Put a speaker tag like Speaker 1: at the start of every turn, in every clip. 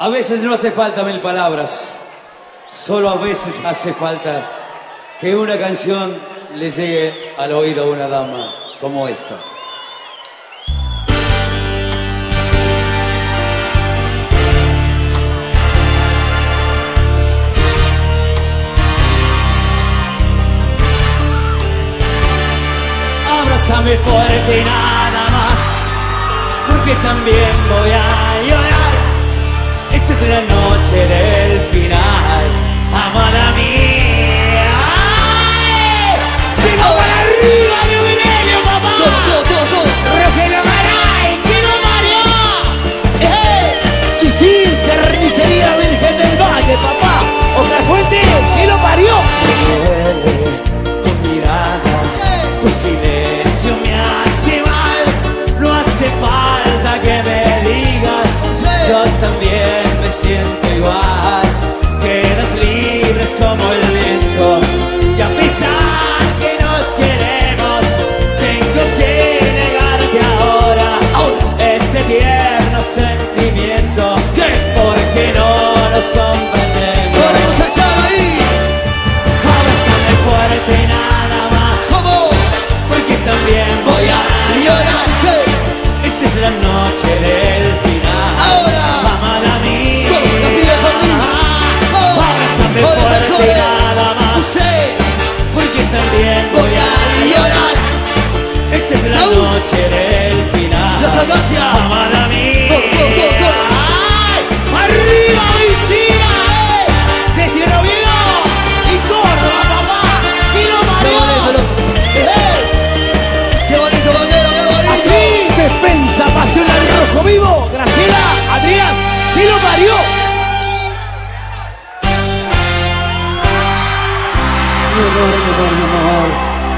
Speaker 1: A veces no hace falta mil palabras, solo a veces hace falta que una canción le llegue al oído a una dama como esta. Abrázame fuerte y nada más, porque también voy a llorar. Esta es la noche del final. Amada mía.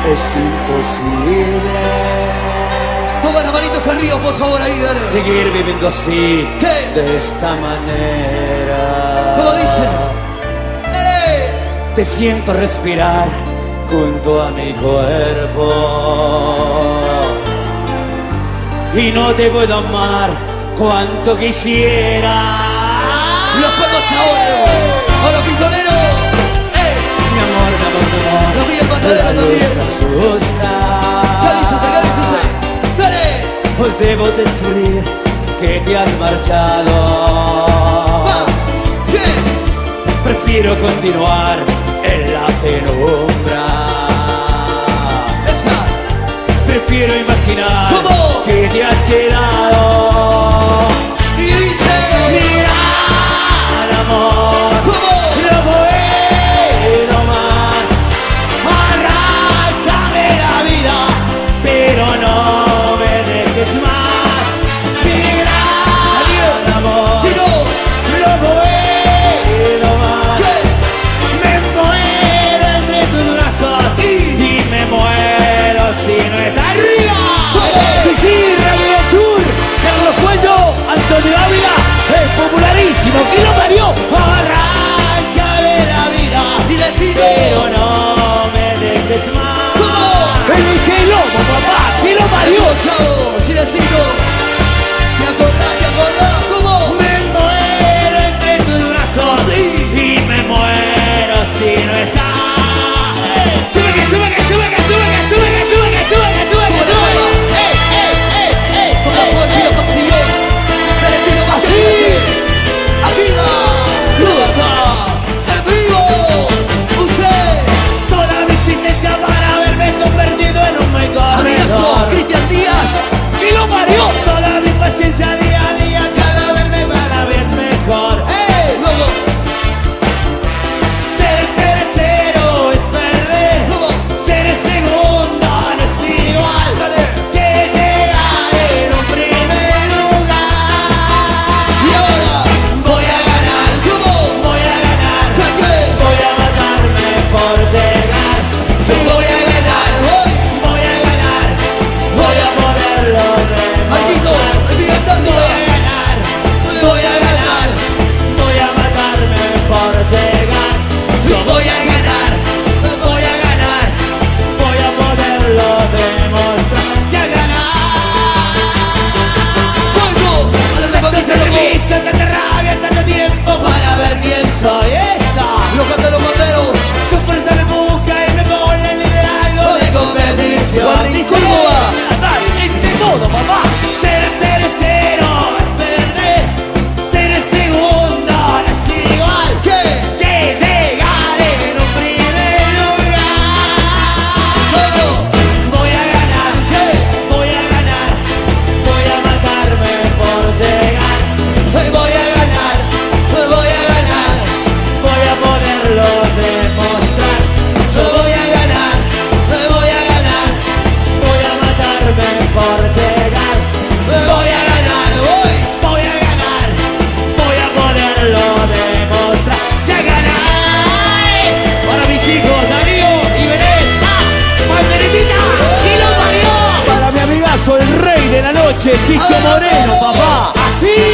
Speaker 1: es imposible.
Speaker 2: Pongan las manitos arriba, por favor, ahí, dale.
Speaker 1: Seguir viviendo así, de esta manera.
Speaker 2: Como dice, ¡Dale!
Speaker 1: te siento respirar junto a mi cuerpo. Y no te puedo amar cuanto quisiera.
Speaker 2: Los pueblos ahora.
Speaker 1: marchado. Prefiero continuar en la penumbra. Prefiero imaginar que te has quedado.
Speaker 3: bailecito.
Speaker 2: ¡Chechicho Moreno, papá. Así.